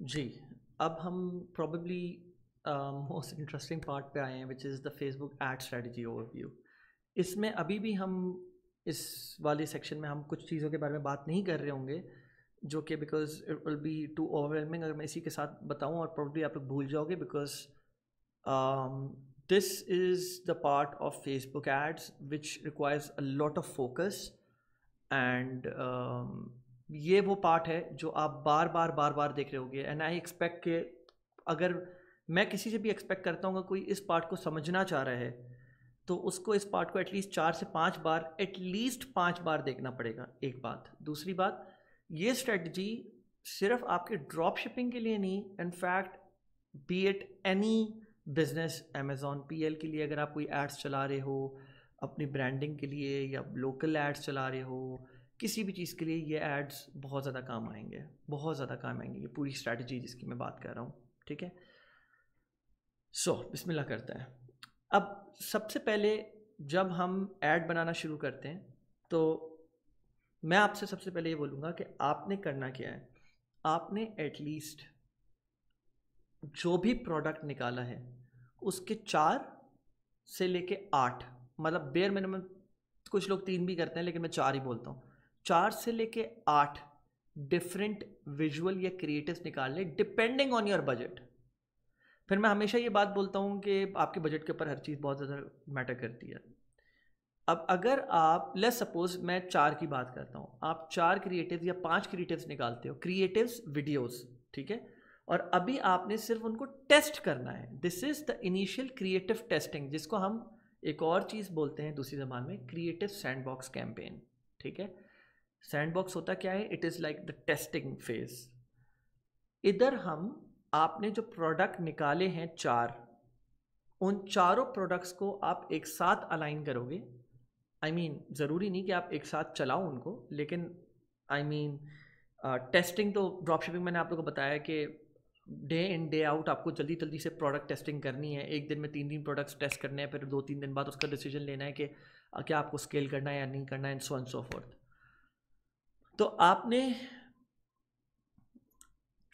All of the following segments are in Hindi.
जी, अब हम प्रॉब्ली मोस्ट इंटरेस्टिंग पार्ट पे आए हैं which is the Facebook ad strategy overview इसमें अभी भी हम इस वाले सेक्शन में हम कुछ चीज़ों के बारे में बात नहीं कर रहे होंगे, जो कि because it will be too overwhelming अगर मैं इसी के साथ बताऊँ और प्रॉब्ली आप लोग भूल जाओगे because this is the part of Facebook ads which requires a lot of focus and ये वो पार्ट है जो आप बार बार बार बार देख रहे होगे। एंड आई एक्सपेक्ट के अगर मैं किसी से भी एक्सपेक्ट करता हूँ कोई इस पार्ट को समझना चाह रहा है तो उसको इस पार्ट को एटलीस्ट चार से पाँच बार एटलीस्ट पाँच बार देखना पड़ेगा एक बात। दूसरी बात, ये स्ट्रेटजी सिर्फ़ आपके ड्रॉप शिपिंग के लिए नहीं in fact be at any business Amazon P L के लिए अगर आप कोई एड्स चला रहे हो, अपनी ब्रांडिंग के लिए या लोकल एड्स चला रहे हो किसी भी चीज़ के लिए ये एड्स बहुत ज़्यादा काम आएँगे बहुत ज़्यादा काम आएँगे। ये पूरी स्ट्रैटेजी जिसकी मैं बात कर रहा हूँ ठीक है? सो so, बिस्मिल्लाह करता है। अब सबसे पहले जब हम ऐड बनाना शुरू करते हैं तो मैं आपसे सबसे पहले ये बोलूँगा कि आपने करना क्या है? आपने एटलीस्ट जो भी प्रोडक्ट निकाला है उसके चार से लेके आठ मतलब बेयर मिनिमम कुछ लोग तीन भी करते हैं लेकिन मैं चार ही बोलता हूँ। चार से लेके आठ डिफरेंट विजुअल या क्रिएटिव्स निकाल लें डिपेंडिंग ऑन योर बजट फिर मैं हमेशा ये बात बोलता हूँ कि आपके बजट के ऊपर हर चीज़ बहुत ज़्यादा मैटर करती है। अब अगर आप लेस सपोज़ मैं चार की बात करता हूँ। आप चार क्रिएटिव या पाँच क्रिएटिव्स निकालते हो क्रिएटिव्स वीडियोस ठीक है? और अभी आपने सिर्फ़ उनको टेस्ट करना है। This is the initial creative testing जिसको हम एक और चीज़ बोलते हैं दूसरी जबान में क्रिएटिव सैंडबॉक्स कैंपेन ठीक है? सैंडबॉक्स होता क्या है? It is like the testing phase इधर हम आपने जो प्रोडक्ट निकाले हैं चार उन चारों प्रोडक्ट्स को आप एक साथ अलाइन करोगे। आई I मीन mean, ज़रूरी नहीं कि आप एक साथ चलाओ उनको लेकिन आई मीन टेस्टिंग तो ड्रॉप शिपिंग मैंने आप लोगों को बताया कि डे इन डे आउट आपको जल्दी जल्दी से प्रोडक्ट टेस्टिंग करनी है। एक दिन में तीन तीन प्रोडक्ट्स टेस्ट करने हैं फिर दो तीन दिन बाद उसका डिसीज़न लेना है कि क्या आपको स्केल करना है या नहीं करना है इन सो एंड सो फोर्थ तो आपने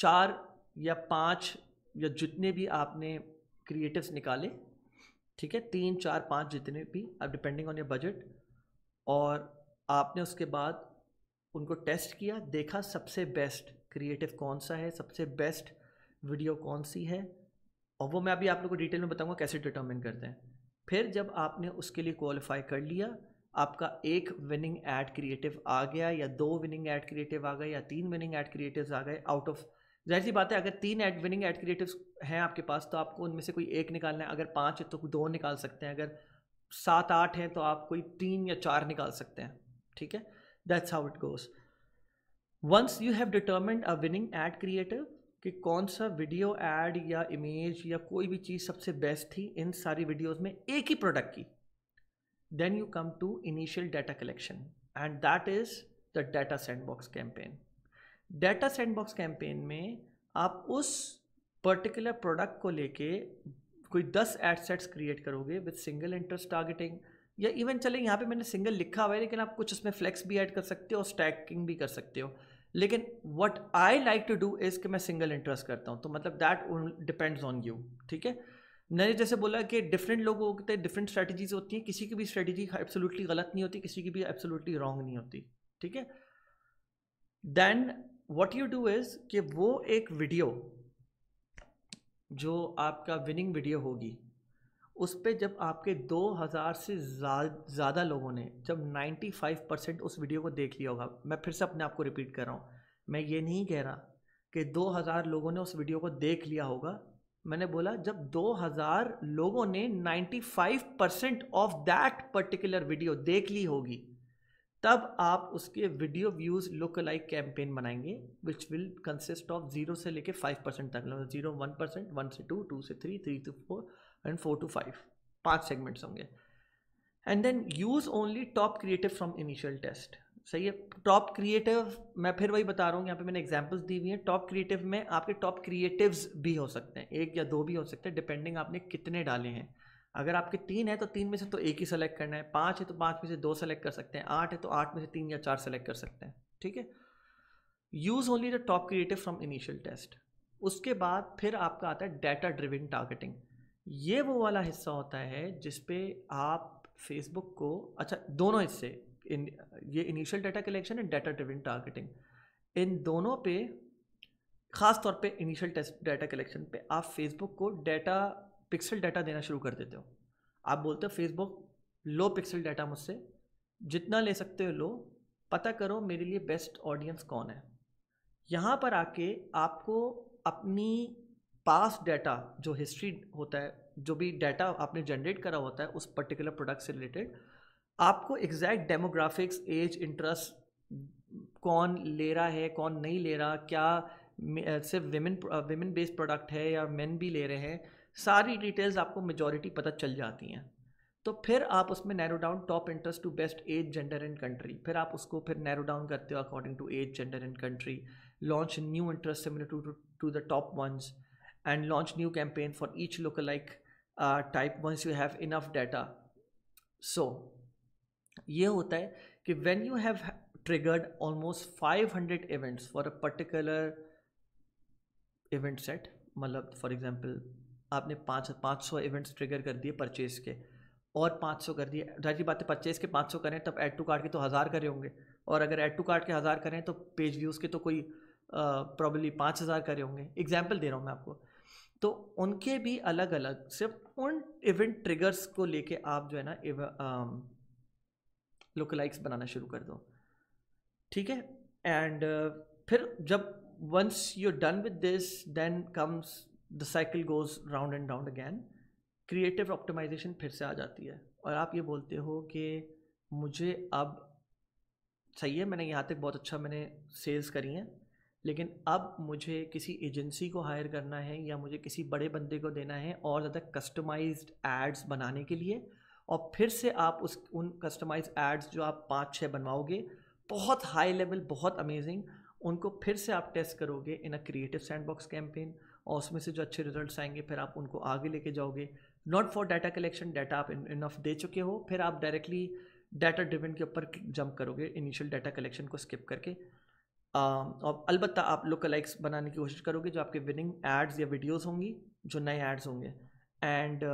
चार या पाँच या जितने भी आपने क्रिएटिव्स निकाले, ठीक है? तीन, चार, पाँच जितने भी, अब डिपेंडिंग ऑन योर बजट और आपने उसके बाद उनको टेस्ट किया, देखा सबसे बेस्ट क्रिएटिव कौन सा है, सबसे बेस्ट वीडियो कौन सी है, और वो मैं अभी आप लोगों को डिटेल में बताऊँगा कैसे डिटर्मिन करते हैं। फिर जब आपने उसके लिए क्वालिफाई कर लिया आपका एक विनिंग एड क्रिएटिव आ गया या दो विनिंग एड क्रिएटिव आ गए या तीन विनिंग एड क्रिएटिव आ गए आउट ऑफ़ ज़ाहिर सी बात है, अगर तीन एड विनिंग एड क्रिएटिव्स हैं आपके पास तो आपको उनमें से कोई एक निकालना है। अगर पाँच है तो दो निकाल सकते हैं। अगर सात, आठ हैं तो आप कोई तीन या चार निकाल सकते हैं। ठीक है? That's how it goes once you have determined a winning ad creative कि कौन सा वीडियो एड या इमेज या कोई भी चीज़ सबसे बेस्ट थी इन सारी वीडियोस में एक ही प्रोडक्ट की। Then you come to initial data collection, and that is the data sandbox campaign. Data sandbox campaign में आप उस पर्टिकुलर प्रोडक्ट को लेके कोई दस एड सेट्स क्रिएट करोगे विद सिंगल इंटरेस्ट टारगेटिंग या इवन चले यहाँ पे मैंने सिंगल लिखा हुआ है, लेकिन आप कुछ उसमें फ्लेक्स भी ऐड कर सकते हो और स्टैकिंग भी कर सकते हो। लेकिन what I like to do is कि मैं सिंगल इंटरेस्ट करता हूँ तो मतलब दैट डिपेंड्स ऑन यू ठीक है? मैंने जैसे बोला कि डिफरेंट लोगों के डिफरेंट स्ट्रेटजीज होती हैं, किसी की भी स्ट्रेटजी एब्सोल्युटली गलत नहीं होती, किसी की भी एब्सोल्युटली रॉन्ग नहीं होती, ठीक है? Then what you do is कि वो एक वीडियो जो आपका विनिंग वीडियो होगी, उस पर जब आपके 2000 से ज़्यादा लोगों ने, जब 95 परसेंट उस वीडियो को देख लिया होगा, मैं फिर से अपने आप को रिपीट कर रहा हूँ, मैं ये नहीं कह रहा कि 2000 लोगों ने उस वीडियो को देख लिया होगा मैंने बोला, जब 2000 लोगों ने 95 percent of that particular video देख ली होगी, तब आप उसके video views look like campaign बनाएँगे which will consist of zero से लेके फाइव परसेंट तक ज़ीरो वन परसेंट वन से टू टू से three three to four and four to five पाँच सेगमेंट्स होंगे। And then use only top creative from initial test सही है टॉप क्रिएटिव मैं फिर वही बता रहा हूँ, यहाँ पे मैंने एग्जांपल्स दी हुई हैं। टॉप क्रिएटिव में आपके टॉप क्रिएटिव्स भी हो सकते हैं, एक या दो भी हो सकते हैं डिपेंडिंग आपने कितने डाले हैं। अगर आपके तीन है तो तीन में से तो एक ही सेलेक्ट करना है, पाँच है तो पाँच में से दो सेलेक्ट कर सकते हैं, आठ है तो आठ में से तीन या चार सेलेक्ट कर सकते हैं, ठीक है? Use only the top creative from initial test उसके बाद फिर आपका आता है डाटा ड्रिवन टारगेटिंग ये वो वाला हिस्सा होता है जिसपे आप फेसबुक को अच्छा दोनों हिस्से इन, ये initial data collection and data driven targeting इन दोनों पे, ख़ास तौर पे इनिशियल टेस्ट डाटा कलेक्शन पे, आप फेसबुक को डाटा पिक्सल डाटा देना शुरू कर देते हो। आप बोलते हो फेसबुक लो पिक्सल डाटा मुझसे। जितना ले सकते हो लो। पता करो मेरे लिए बेस्ट ऑडियंस कौन है। यहाँ पर आके आपको अपनी पास डाटा जो हिस्ट्री होता है, जो भी डाटा आपने जनरेट करा होता है, उस पर्टिकुलर प्रोडक्ट से रिलेटेड आपको एग्जैक्ट डेमोग्राफिक्स एज इंटरेस्ट कौन ले रहा है, कौन नहीं ले रहा, क्या सिर्फ़ विमेन विमेन बेस्ड प्रोडक्ट है या मेन भी ले रहे हैं, सारी डिटेल्स आपको मेजोरिटी पता चल जाती हैं। तो फिर आप उसमें narrow down top interest to best age gender and country फिर आप उसको फिर नैरो डाउन करते हो according to age gender and country launch new interest similar to to the top ones and launch new campaign for each local like type once you have enough data so ये होता है कि when you have triggered almost 500 events for a particular event set मतलब फॉर एग्जांपल आपने पाँच पाँच सौ इवेंट्स ट्रिगर कर दिए परचेज के, और पाँच सौ कर दिए। ज़ाहिर बात है परचेज के पाँच सौ करें, तब ऐड टू कार्ड के तो हज़ार करे होंगे। और अगर ऐड टू कार्ड के हज़ार करें तो पेज व्यूज़ के तो कोई प्रॉब्ली पाँच हज़ार करे होंगे। एग्ज़ाम्पल दे रहा हूँ मैं आपको। तो उनके भी अलग अलग सिर्फ़ उन इवेंट ट्रिगर्स को लेके आप जो है ना लोकलाइक्स बनाना शुरू कर दो। ठीक है? एंड uh, फिर जब once you done with this then comes the cycle goes round and round again creative optimization फिर से आ जाती है। और आप ये बोलते हो कि मुझे अब सही है मैंने यहाँ तक बहुत अच्छा मैंने सेल्स करी हैं लेकिन अब मुझे किसी एजेंसी को हायर करना है या मुझे किसी बड़े बंदे को देना है और ज़्यादा कस्टमाइज्ड एड्स बनाने के लिए और फिर से आप उस, उन कस्टमाइज एड्स जो आप पाँच छः बनवाओगे, बहुत हाई लेवल बहुत अमेजिंग उनको फिर से आप टेस्ट करोगे in a creative sandbox campaign और उसमें से जो अच्छे रिजल्ट्स आएँगे, फिर आप उनको आगे लेके जाओगे। Not for data collection data आप इनफ दे चुके हो, फिर आप डायरेक्टली डाटा ड्रिवन के ऊपर जंप करोगे इनिशियल डाटा कलेक्शन को स्किप करके। और अलबत्त आप लोग लाइक्स बनाने की कोशिश करोगे जो आपके विनिंग एड्स या वीडियोस होंगी, जो नए एड्स होंगे। एंड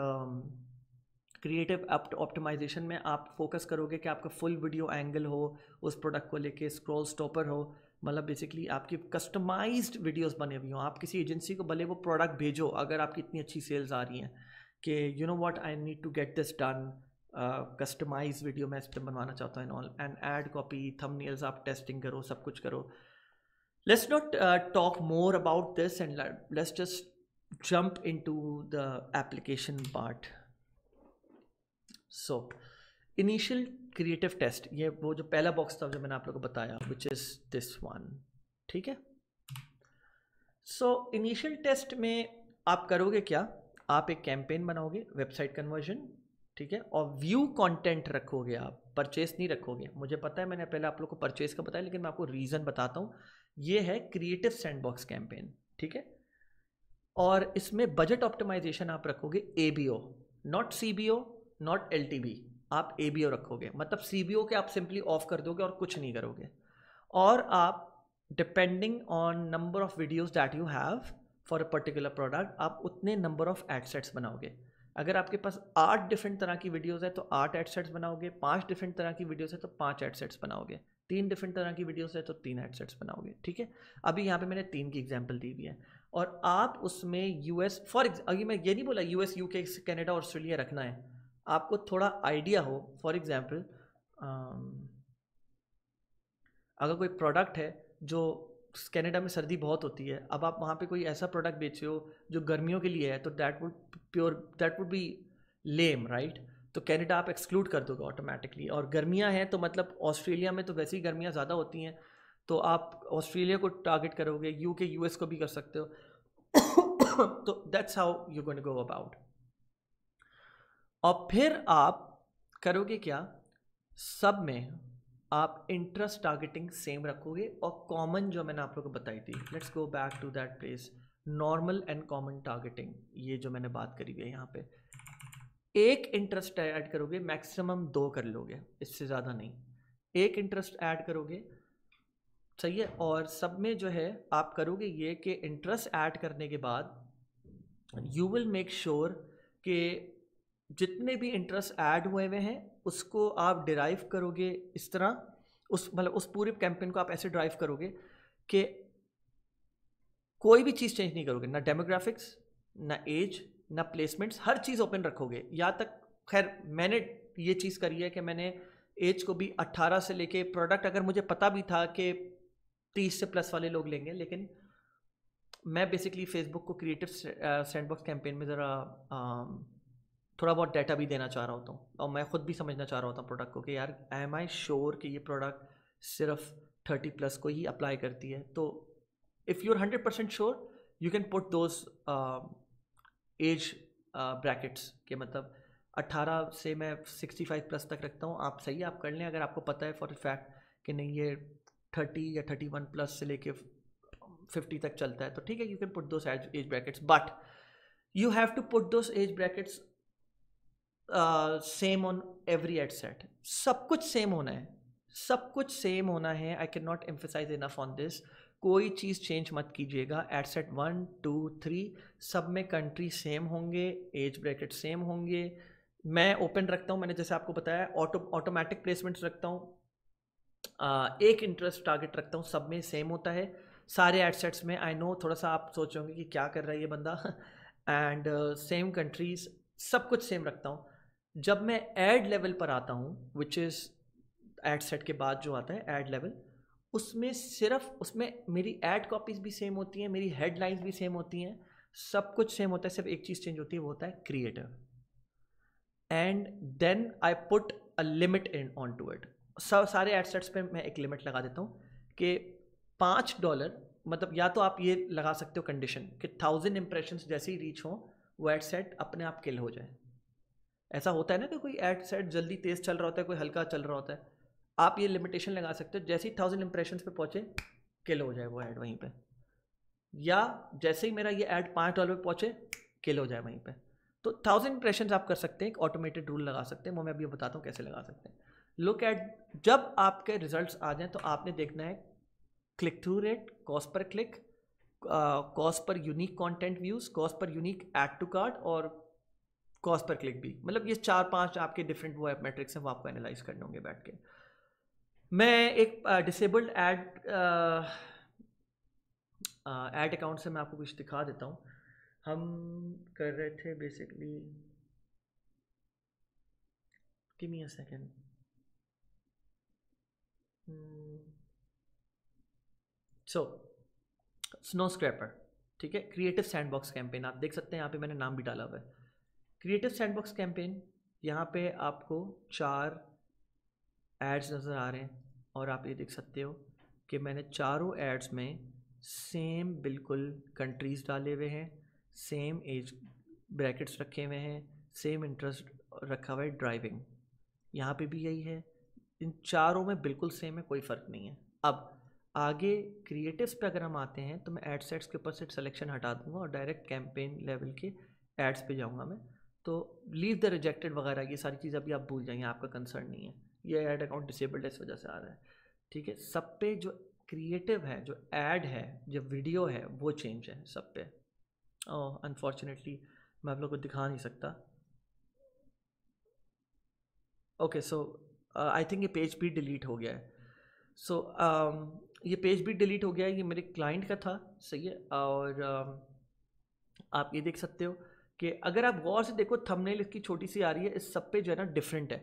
क्रिएटिव ऑप्टिमाइजेशन में आप फोकस करोगे कि आपका फुल वीडियो एंगल हो उस प्रोडक्ट को लेके स्क्रॉल स्टॉपर हो मतलब बेसिकली आपकी कस्टमाइज्ड वीडियोस बने हुई हों। आप किसी एजेंसी को भले वो प्रोडक्ट भेजो अगर आपकी इतनी अच्छी सेल्स आ रही हैं कि you know what I need to get this done customize video मैं इस पर बनवाना चाहता हूँ all and ad copy thumbnails आप टेस्टिंग करो सब कुछ करो। Not uh, talk more about this and let, let's just jump into the application so initial creative test ये वो जो पहला बॉक्स था जो मैंने आप लोगों को बताया विच इज़ दिस वन ठीक है? सो इनिशियल टेस्ट में आप करोगे क्या? आप एक कैंपेन बनाओगे वेबसाइट कन्वर्जन ठीक है? और व्यू कंटेंट रखोगे आप परचेस नहीं रखोगे। मुझे पता है, मैंने पहले आप लोग को परचेस का बताया, लेकिन मैं आपको रीज़न बताता हूँ। ये है क्रिएटिव सैंडबॉक्स कैंपेन ठीक है? और इसमें बजट ऑप्टिमाइजेशन आप रखोगे A B O not C B O not L आप ए रखोगे। मतलब ओ के आप सिंपली ऑफ़ कर दोगे और कुछ नहीं करोगे। और आप depending on number of videos that you have for a particular product आप उतने नंबर ऑफ़ एडसेट्स बनाओगे। अगर आपके पास आठ डिफरेंट तरह की वीडियोस है तो आठ एडसेट्स बनाओगे, पाँच डिफरेंट तरह की वीडियोस है तो पाँच एडसेट्स बनाओगे। तीन डिफरेंट तरह की वीडियोस है तो तीन हेडसेट्स बनाओगे, ठीक है? अभी यहाँ पे मैंने तीन की एग्जांपल दी हुई है। और आप उसमें यूएस फॉर अभी मैं ये नहीं बोला यूएस यूके कनाडा ऑस्ट्रेलिया रखना है। आपको थोड़ा आइडिया हो, फॉर एग्ज़ाम्पल अगर कोई प्रोडक्ट है जो कनाडा में सर्दी बहुत होती है, अब आप वहाँ पे कोई ऐसा प्रोडक्ट बेचे हो जो गर्मियों के लिए है तो that would pure that would be lame right तो कैनेडा आप एक्सक्लूड कर दोगे ऑटोमेटिकली और गर्मियाँ हैं तो मतलब ऑस्ट्रेलिया में तो वैसे ही गर्मियाँ ज़्यादा होती हैं तो आप ऑस्ट्रेलिया को टारगेट करोगे यू के यू को भी कर सकते हो। तो that's how you gonna go about और फिर आप करोगे क्या? सब में आप इंटरेस्ट टारगेटिंग सेम रखोगे और कॉमन जो मैंने आप लोगों को बताई थी let's go back to that place normal and common targeting ये जो मैंने बात करी हुई है यहाँ पे। एक इंटरेस्ट ऐड करोगे मैक्सिमम दो कर लोगे, इससे ज़्यादा नहीं। एक इंटरेस्ट ऐड करोगे, सही है? और सब में जो है, आप करोगे ये कि इंटरेस्ट ऐड करने के बाद यू विल मेक श्योर कि जितने भी इंटरेस्ट ऐड हुए हुए हैं, उसको आप डिराइव करोगे इस तरह। उस मतलब उस पूरे कैंपेन को आप ऐसे ड्राइव करोगे कि कोई भी चीज़ चेंज नहीं करोगे। ना डेमोग्राफिक्स ना एज ना प्लेसमेंट्स हर चीज़ ओपन रखोगे। या तक, खैर, मैंने ये चीज़ करी है कि मैंने एज को भी 18 से लेके प्रोडक्ट अगर मुझे पता भी था कि 30 से प्लस वाले लोग लेंगे, लेकिन मैं बेसिकली फेसबुक को क्रिएटिव सैंडबॉक्स कैंपेन में ज़रा थोड़ा बहुत डाटा भी देना चाह रहा होता हूँ। और मैं ख़ुद भी समझना चाह रहा होता हूँ प्रोडक्ट को कि यार एम आई श्योर कि ये प्रोडक्ट सिर्फ़ थर्टी प्लस को ही अप्लाई करती है? तो if you are hundred percent sure you can put those age brackets के मतलब अट्ठारह से मैं सिक्सटी फाइव प्लस तक रखता हूँ। आप सही है आप कर लें, अगर आपको पता है फॉर फैक्ट कि नहीं, ये थर्टी या थर्टी वन प्लस से लेके फिफ्टी तक चलता है तो ठीक है you can put those age brackets but you have to put those age brackets same on every ad set सब कुछ सेम होना है। सब कुछ सेम होना है। I can not emphasize enough on this कोई चीज़ चेंज मत कीजिएगा। Ad set one two three सब में कंट्री सेम होंगे एज ब्रैकेट सेम होंगे। मैं ओपन रखता हूँ। मैंने जैसे आपको बताया ऑटो ऑटोमेटिक प्लेसमेंट्स रखता हूँ। एक इंटरेस्ट टारगेट रखता हूँ। सब में सेम होता है। सारे एडसेट्स में आई नो थोड़ा सा आप सोचोगे कि क्या कर रहा है ये बंदा। एंड सेम कंट्रीज़ सब कुछ सेम रखता हूँ। जब मैं एड लेवल पर आता हूँ विच इज़ एड सेट के बाद जो आता है एड लेवल उसमें सिर्फ़, उसमें मेरी एड कॉपीज़ भी सेम होती हैं, मेरी हेडलाइंस भी सेम होती हैं, सब कुछ सेम होता है, सिर्फ़ एक चीज़ चेंज होती है, वो होता है creative and then I put a limit in on to it सब सारे एडसेट्स पे मैं एक लिमिट लगा देता हूँ कि पाँच डॉलर मतलब या तो आप ये लगा सकते हो कंडीशन कि थाउज़ेंड इंप्रेशन जैसे ही रीच हो, वो एडसेट अपने आप किल हो जाए। ऐसा होता है ना कि कोई एड सेट जल्दी तेज़ चल रहा होता है, कोई हल्का चल रहा होता है। आप ये लिमिटेशन लगा सकते हो, जैसे ही थाउज़ेंड इंप्रेशन पे पहुँचे किल हो जाए वो ऐड वहीं पे। या जैसे ही मेरा ये ऐड पाँच डॉलर पे पहुँचे किल हो जाए वहीं पे। तो थाउज़ेंड इंप्रेशन आप कर सकते हैं, एक ऑटोमेटेड रूल लगा सकते हैं, वो मैं अभी बताता हूँ कैसे लगा सकते हैं। लुक एट जब आपके रिज़ल्ट आ जाएँ तो आपने देखना है click through rate cost per click cost per unique content views cost per unique add to cart और कॉस्ट पर क्लिक भी। मतलब ये चार पाँच आपके डिफरेंट वो ऐप मेट्रिक्स हैं, वो आपको एनालाइज करने होंगे बैठ के। मैं एक डिसेबल्ड एड एड अकाउंट से मैं आपको कुछ दिखा देता हूँ। हम कर रहे थे basically give me second so snow scraper ठीक है? क्रिएटिव सैंडबॉक्स कैंपेन आप देख सकते हैं, यहाँ पे मैंने नाम भी डाला हुआ है। क्रिएटिव सैंडबॉक्स कैंपेन यहाँ पे आपको चार एड्स नज़र आ रहे हैं और आप ये देख सकते हो कि मैंने चारों एड्स में सेम बिल्कुल कंट्रीज़ डाले हुए हैं सेम एज ब्रैकेट्स रखे हुए हैं सेम इंटरेस्ट रखा हुआ है ड्राइविंग यहाँ पे भी यही है, इन चारों में बिल्कुल सेम है, कोई फ़र्क नहीं है। अब आगे क्रिएटिव्स पे अगर हम आते हैं तो मैं एड सेट्स के ऊपर से सिलेक्शन हटा दूँगा और डायरेक्ट कैंपेन लेवल के एड्स पे जाऊँगा मैं। तो लीव द रिजेक्टेड वगैरह ये सारी चीज़ अभी आप भूल जाएँगे आपका कंसर्न नहीं है। ये ऐड अकाउंट डिसेबल्ड है इस वजह से आ रहा है। ठीक है? सब पे जो क्रिएटिव है जो ऐड है जो वीडियो है वो चेंज है सब पे। अनफॉर्चुनेटली मैं आप लोग को दिखा नहीं सकता। ओके सो आई थिंक ये पेज भी डिलीट हो गया है। सो so, um, ये पेज भी डिलीट हो गया है ये मेरे क्लाइंट का था सही है? और um, आप ये देख सकते हो। कि अगर आप गौर से देखो थंबनेल इसकी छोटी सी आ रही है इस सब पे जो है ना डिफरेंट है।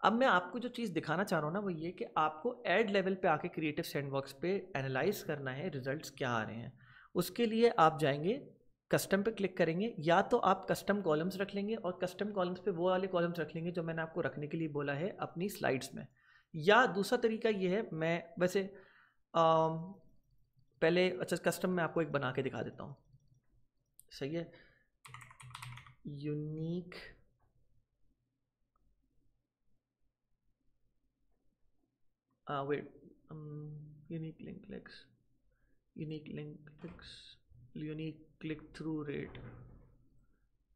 अब मैं आपको जो चीज़ दिखाना चाह रहा हूँ ना वो ये कि आपको एड लेवल पे आके क्रिएटिव सैंडबॉक्स पे एनालाइज करना है रिजल्ट्स क्या आ रहे हैं। उसके लिए आप जाएँगे कस्टम पे क्लिक करेंगे या तो आप कस्टम कॉलम्स रख लेंगे और कस्टम कॉलम्स पे वो वाले कॉलम्स रख लेंगे जो मैंने आपको रखने के लिए बोला है अपनी स्लाइड्स में। या दूसरा तरीका ये है मैं वैसे आ, पहले अच्छा कस्टम में आपको एक बना के दिखा देता हूँ। सही है? Unique uh, wait um, unique link clicks unique link clicks unique click through rate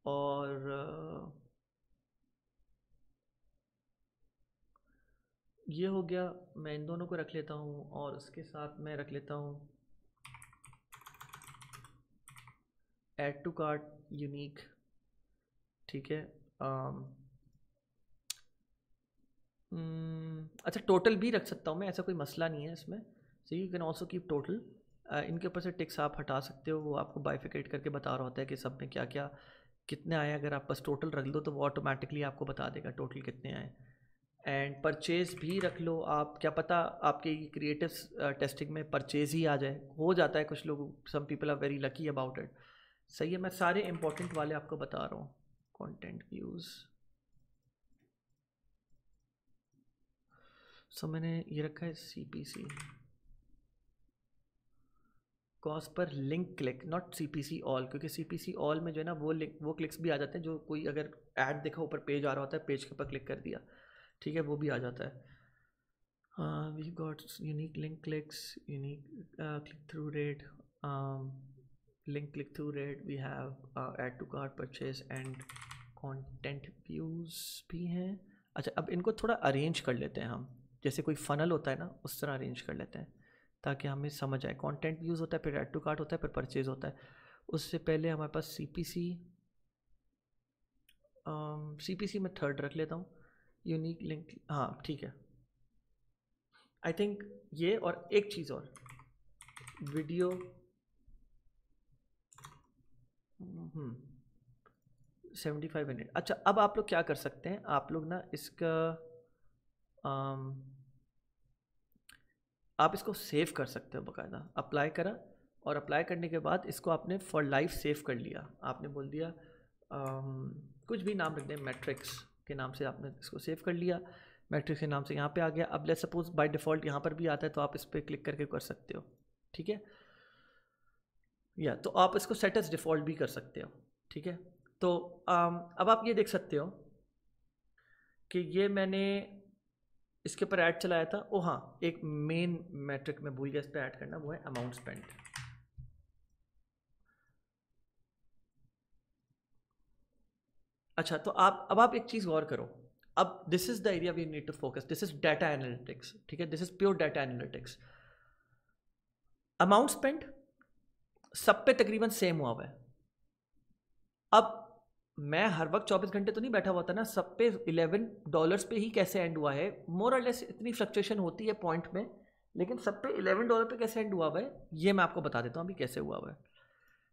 और ये हो गया मैं इन दोनों को रख लेता हूँ और उसके साथ मैं रख लेता हूँ एड टू कार्ट यूनिक ठीक है um, अच्छा टोटल भी रख सकता हूँ मैं ऐसा कोई मसला नहीं है इसमें। So you can also keep total इनके ऊपर से टिक्स आप हटा सकते हो वो आपको बाइफिकेट करके बता रहा होता है कि सब में क्या क्या कितने आए अगर आप बस टोटल रख लो तो वो ऑटोमेटिकली आपको बता देगा टोटल कितने आए एंड परचेज़ भी रख लो आप क्या पता आपके क्रिएटिव टेस्टिंग में परचेज़ ही आ जाए। हो जाता है कुछ लोग some people are very lucky about it सही है मैं सारे इंपॉर्टेंट वाले आपको बता रहा हूँ। कंटेंट व्यूज़ सो मैंने ये रखा है C P C cost per link click not C P C all क्योंकि सी पी सी ऑल में जो है ना, वो लिंक वो क्लिक्स भी आ जाते हैं जो कोई अगर ऐड देखा, ऊपर पेज आ रहा होता है पेज के ऊपर क्लिक कर दिया, ठीक है, वो भी आ जाता है. We got unique link clicks unique click through rate link click through rate we have add to cart purchase and content views भी हैं। अच्छा अब इनको थोड़ा अरेंज कर लेते हैं हम। जैसे कोई फ़नल होता है ना, उस तरह अरेंज कर लेते हैं, ताकि हमें समझ आए। कंटेंट व्यूज़ होता है, फिर एड टू कार्ट होता है, फिर परचेज होता है। उससे पहले हमारे पास सी पी सी सी पी सी में थर्ड रख लेता हूँ। यूनिक लिंक हाँ ठीक है। आई थिंक ये और एक चीज़ और। वीडियो सेवेंटी फाइव मिनट अच्छा अब आप लोग क्या कर सकते हैं? आप लोग ना इसका आम, आप इसको सेव कर सकते हो बकायदा। अप्लाई करा और अप्लाई करने के बाद इसको आपने फॉर लाइफ सेव कर लिया। आपने बोल दिया आम, कुछ भी नाम रख दें मैट्रिक्स के नाम से आपने इसको सेव कर लिया। मैट्रिक्स के नाम से यहाँ पे आ गया। अब लेट सपोज़ बाय डिफ़ॉल्ट यहाँ पर भी आता है तो आप इस पर क्लिक करके कर सकते हो। ठीक है? या तो आप इसको सेट एज डिफ़ॉल्ट भी कर सकते हो। ठीक है? तो अब आप ये देख सकते हो कि ये मैंने इसके ऊपर ऐड चलाया था। ओ हाँ एक मेन मैट्रिक में भूल गया, इस पर ऐड करना, वो है अमाउंट स्पेंड अच्छा तो आप, अब आप एक चीज़ गौर करो। अब this is the area we need to focus this is data analytics ठीक है? This is pure data analytics amount spend सब पे तकरीबन सेम हुआ हुआ है। अब मैं हर वक्त चौबीस घंटे तो नहीं बैठा हुआ था ना, सब पे इलेवन डॉलर्स पे ही कैसे एंड हुआ है? मोर और लेस इतनी फ्लक्चुएशन होती है पॉइंट में, लेकिन सब पे इलेवन डॉलर पे कैसे एंड हुआ हुआ है, ये मैं आपको बता देता हूँ अभी कैसे हुआ हुआ है।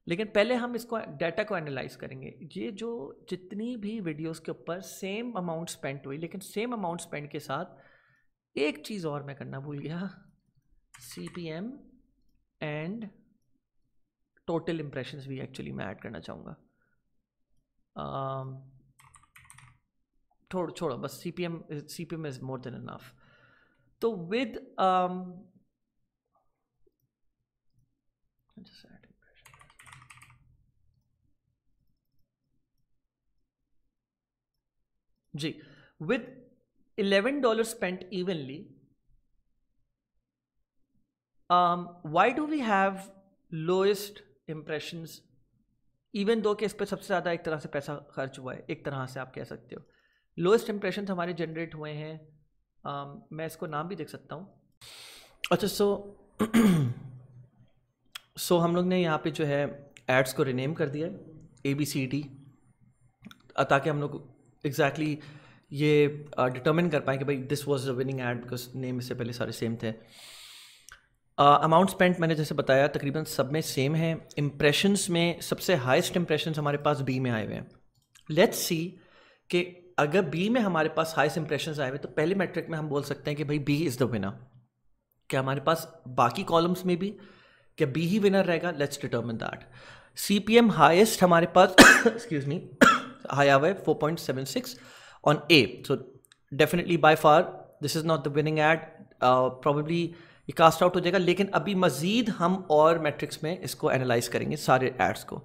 लेकिन पहले हम इसको डाटा को एनालाइज करेंगे। ये जो जितनी भी वीडियोस के ऊपर सेम अमाउंट स्पेंड हुई, लेकिन सेम अमाउंट स्पेंड के साथ एक चीज़ और मैं करना भूल गया। C P M and total impression भी एक्चुअली मैं ऐड करना चाहूँगा। छोड़ छोड़ो बस C P M C P M is more than enough तो with G with eleven dollar spent evenly why do we have lowest impression even though के इस पर सबसे ज़्यादा एक तरह से पैसा खर्च हुआ है एक तरह से आप कह सकते हो। लोएस्ट इम्प्रेशन हमारे जनरेट हुए हैं। Um, मैं इसको नाम भी देख सकता हूँ। अच्छा सो सो हम लोग ने यहाँ पे जो है एड्स को रिनेम कर दिया है ए बी सी डी ताकि हम लोग एग्जैक्टली exactly ये डिटर्मिन uh, कर पाएँ कि भाई this was a winning ad because name इससे पहले सारे सेम थे। अमाउंट स्पेंट मैंने जैसे बताया, तकरीबन सब में सेम है। इम्प्रेशंस में सबसे हाईएस्ट इम्प्रेशंस हमारे पास बी में आए हुए हैं। लेट्स सी कि अगर बी में हमारे पास हाईएस्ट इंप्रेशन आए हुए तो पहले मैट्रिक में हम बोल सकते हैं कि भाई बी इज़ द विनर क्या हमारे पास बाकी कॉलम्स में भी? क्या बी ही विनर रहेगा? Let's determine that C P M highest हमारे पास excuse me high away 4.76 on A. So definitely by far far this is not the winning ad probably ये कास्ट आउट हो जाएगा लेकिन अभी मज़ीद हम और मैट्रिक्स में इसको एनालाइज करेंगे सारे एड्स को।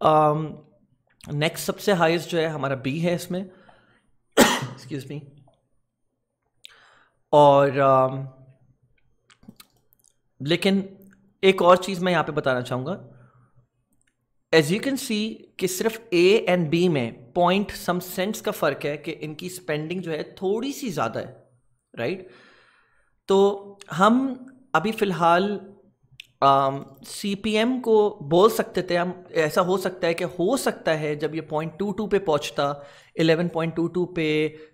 नेक्स्ट um, सबसे हाईएस्ट जो है हमारा बी है इसमें। एक्सक्यूज मी और um, लेकिन एक और चीज़ मैं यहाँ पे बताना चाहूँगा। एज यू कैन सी कि सिर्फ़ ए एंड बी में पॉइंट सम सेंट्स का फ़र्क है कि इनकी स्पेंडिंग जो है थोड़ी सी ज़्यादा है राइट तो हम अभी फ़िलहाल सी पी एम को बोल सकते थे, हम ऐसा हो सकता है कि हो सकता है जब ये पॉइंट टू टू पे पहुँचता इलेवन पॉइंट टू टू पे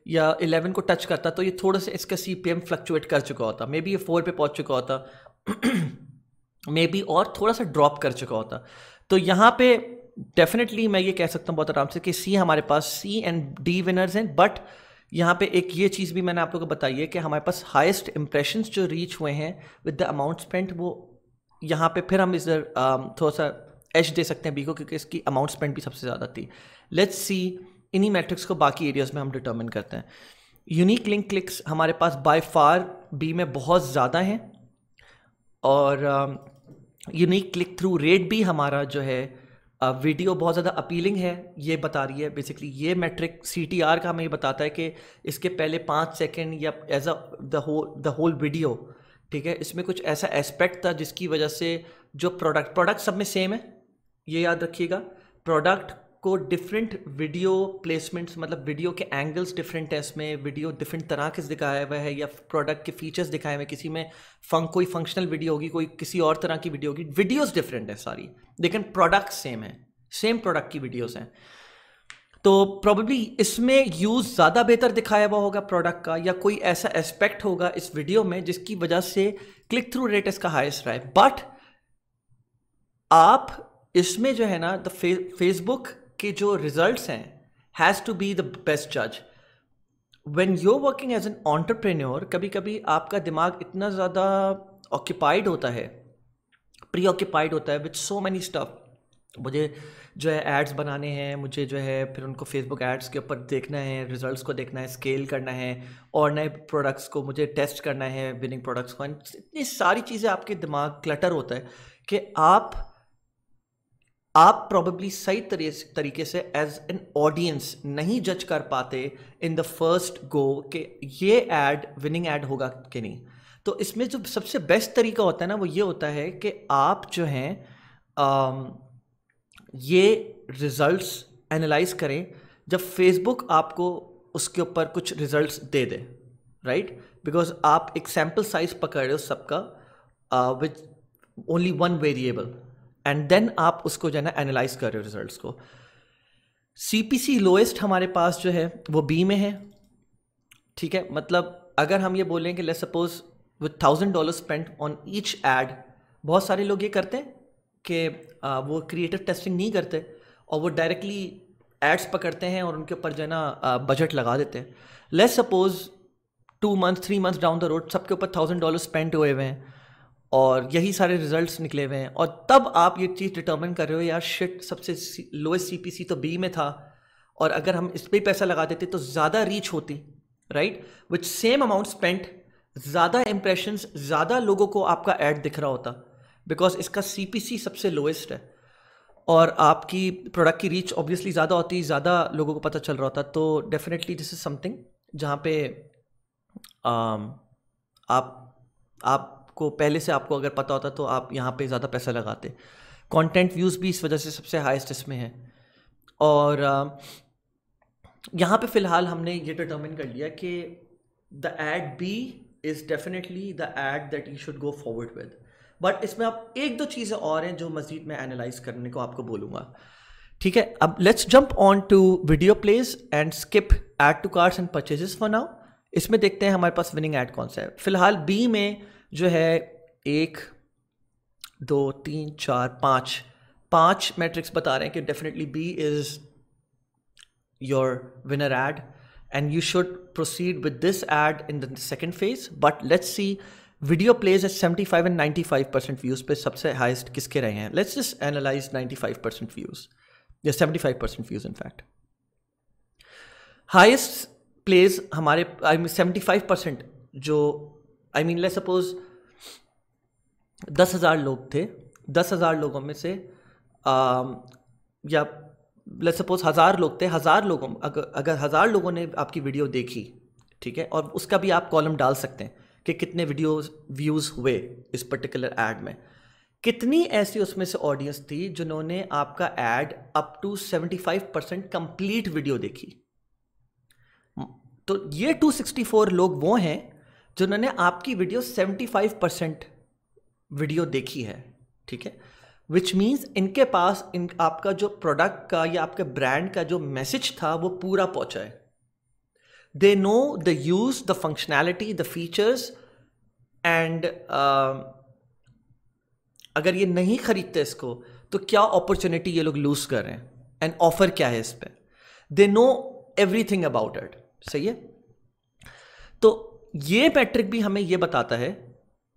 या इलेवन को टच करता तो ये थोड़ा सा इसका सी पी एम फ्लक्चुएट कर चुका होता। मे बी ये फोर पे पहुँच चुका होता। मे बी और थोड़ा सा ड्रॉप कर चुका होता। तो यहाँ पे डेफिनेटली मैं ये कह सकता हूँ बहुत आराम से कि सी हमारे पास सी एंड डी विनर्स हैं बट यहाँ पे एक ये चीज़ भी मैंने आप लोगों को बताई है कि हमारे पास हाईएस्ट इंप्रेशंस जो रीच हुए हैं विद द अमाउंट स्पेंट वो यहाँ पे फिर हम इधर थोड़ा सा एच दे सकते हैं बी को, क्योंकि इसकी अमाउंट स्पेंड भी सबसे ज़्यादा थी। लेट्स सी इन्हीं मैट्रिक्स को बाकी एरियाज़ में हम डिटर्मिन करते हैं। यूनिक लिंक क्लिक्स हमारे पास बाय फार बी में बहुत ज़्यादा हैं, और यूनिक क्लिक थ्रू रेट भी हमारा जो है वीडियो बहुत ज़्यादा अपीलिंग है, ये बता रही है बेसिकली ये मैट्रिक सी टी आर का हमें ये बताता है कि इसके पहले पाँच सेकेंड या as a the whole the whole video ठीक है? इसमें कुछ ऐसा एस्पेक्ट था जिसकी वजह से जो प्रोडक्ट प्रोडक्ट सब में सेम है, ये याद रखिएगा। प्रोडक्ट को डिफरेंट वीडियो प्लेसमेंट्स मतलब वीडियो के एंगल्स डिफरेंट है इसमें वीडियो डिफरेंट तरह के दिखाया हुआ है या प्रोडक्ट के फीचर्स दिखाए हुए हैं। किसी में फंक कोई फंक्शनल वीडियो होगी, कोई किसी और तरह की वीडियो होगी वीडियोस डिफरेंट है सारी। लेकिन प्रोडक्ट सेम है सेम प्रोडक्ट की वीडियोस हैं। तो प्रॉब्ली इसमें यूज़ ज़्यादा बेहतर दिखाया हुआ होगा प्रोडक्ट का, या कोई ऐसा एस्पेक्ट होगा इस वीडियो में जिसकी वजह से क्लिक थ्रू रेट इसका हाइस्ट रहा। है बट आप इसमें जो है ना द फेसबुक के जो रिजल्ट्स हैं has to be the best जज when you working as an entrepreneur कभी कभी आपका दिमाग इतना ज़्यादा ऑक्यूपाइड होता है प्री ऑक्यूपाइड होता है विथ सो मैनी स्टफ़ मुझे जो है एड्स बनाने हैं, मुझे जो है फिर उनको फेसबुक एड्स के ऊपर देखना है रिजल्ट्स को देखना है स्केल करना है, और नए प्रोडक्ट्स को मुझे टेस्ट करना है विनिंग प्रोडक्ट्स को। इतनी सारी चीज़ें आपके दिमाग क्लटर होता है कि आप आप प्रॉबली सही तरीके से एज एन ऑडियंस नहीं जज कर पाते इन द फ़र्स्ट गो कि ये एड विनिंग एड होगा कि नहीं। तो इसमें जो सबसे बेस्ट तरीका होता है ना, वो ये होता है कि आप जो हैं ये रिज़ल्ट्स एनालाइज करें जब फेसबुक आपको उसके ऊपर कुछ रिज़ल्ट्स दे दे राइट बिकॉज़ आप एक सैंपल साइज़ पकड़ रहे हो सबका with only one variable and then आप उसको जो है ना एनालाइज कर रहे हो रिज़ल्ट को। सी पी सी लोएस्ट हमारे पास जो है, वो बी में है। ठीक है? मतलब अगर हम ये बोलें कि let suppose with thousand dollar spend on each ad बहुत सारे लोग ये करते हैं कि वो क्रिएटिव टेस्टिंग नहीं करते और वो डायरेक्टली एड्स पकड़ते हैं और उनके ऊपर जो है ना बजट लगा देते हैं। Let suppose two month three month down the road सबके ऊपर थाउज़ेंड डॉलर स्पेंड हुए हुए हैं। और यही सारे रिजल्ट्स निकले हुए हैं। और तब आप ये चीज़ डिटर्मिन कर रहे हो यार शिट सबसे लोएस्ट सी पी सी तो बी में था। और अगर हम इस पर पैसा लगा देते तो ज़्यादा रीच होती right which same amount spent ज़्यादा इंप्रेशंस ज़्यादा लोगों को आपका ऐड दिख रहा होता। बिकॉज़ इसका सी पी सी सबसे लोएस्ट है। और आपकी प्रोडक्ट की रीच ऑब्वियसली ज़्यादा होती ज़्यादा लोगों को पता चल रहा होता। तो डेफिनेटली दिस इज़ समथिंग जहाँ पे um, आप आप आपको, पहले से आपको अगर पता होता तो आप यहाँ पे ज़्यादा पैसा लगाते। कंटेंट व्यूज़ भी इस वजह से सबसे हाईएस्ट इसमें है। और यहाँ पे फ़िलहाल हमने ये डिटर्मिन कर लिया कि the ad B is definitely the ad that you should go forward with but इसमें आप एक दो चीज़ें और हैं जो मज़ीद मैं एनालाइज करने को आपको बोलूँगा। ठीक है? अब let's jump on to video place and skip add to carts and purchases for now इसमें देखते हैं हमारे पास विनिंग एड कौन सा है। फ़िलहाल बी में जो है एक, दो, तीन, चार, पाँच। पाँच मैट्रिक्स बता रहे हैं कि definitely B is your winner ad and you should proceed with this ad in the second phase but let's see video plays at seventy five and ninety five percent views पे सबसे हाइस्ट किसके रहे हैं? Let's just analyse ninety five percent views या seventy five percent views in fact highest plays हमारे I mean seventy five percent जो आई मीन ले सपोज़ दस हज़ार लोग थे। दस हज़ार लोगों में से आ, या ले सपोज़ हज़ार लोग थे। हज़ार लोगों अगर अगर हज़ार लोगों ने आपकी वीडियो देखी ठीक है और उसका भी आप कॉलम डाल सकते हैं कि कितने वीडियो व्यूज़ हुए इस पर्टिकुलर एड में। कितनी ऐसी उसमें से ऑडियंस थी जिन्होंने आपका ad up to seventy five percent complete video देखी? तो ये टू सिक्सटी फोर लोग वो हैं जिन्होंने आपकी वीडियो 75 परसेंट वीडियो देखी है, ठीक है? विच मीन्स इनके पास, इन, आपका जो प्रोडक्ट का या आपके ब्रांड का जो मैसेज था, वो पूरा पहुँचा है। They know the use the functionality the features and अगर ये नहीं खरीदते इसको तो क्या अपॉर्चुनिटी ये लोग लूज कर रहे हैं? एंड ऑफ़र क्या है इस पर they know everything about it सही है? तो ये मैट्रिक भी हमें ये बताता है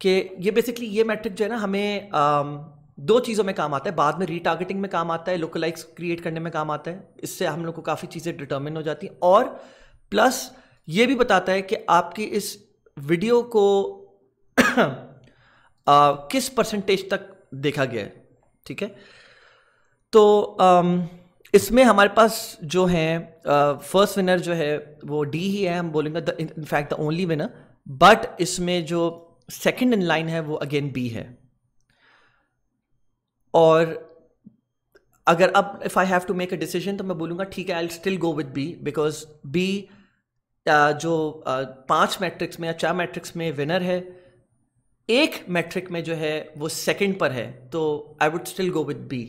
कि ये बेसिकली ये मैट्रिक जो है ना हमें um, दो चीज़ों में काम आता है। बाद में रीटारगेटिंग में काम आता है लोकलाइक्स क्रिएट करने में काम आता है। इससे हम लोग को काफ़ी चीज़ें डिटर्मिन हो जाती हैं। और प्लस ये भी बताता है कि आपकी इस वीडियो को आ, किस परसेंटेज तक देखा गया है। ठीक है? तो um, इसमें हमारे पास जो है फ़र्स्ट विनर जो है, वो डी ही है, हम बोलेंगे in fact the only winner but इसमें जो सेकंड इन लाइन है, वो अगेन बी है. और अगर अब if I have to make a decision तो मैं बोलूँगा, ठीक है I still go with B because B जो पाँच मैट्रिक्स में या चार मैट्रिक्स में विनर है, एक मैट्रिक में जो है, वो सेकंड पर है. तो I would still go with B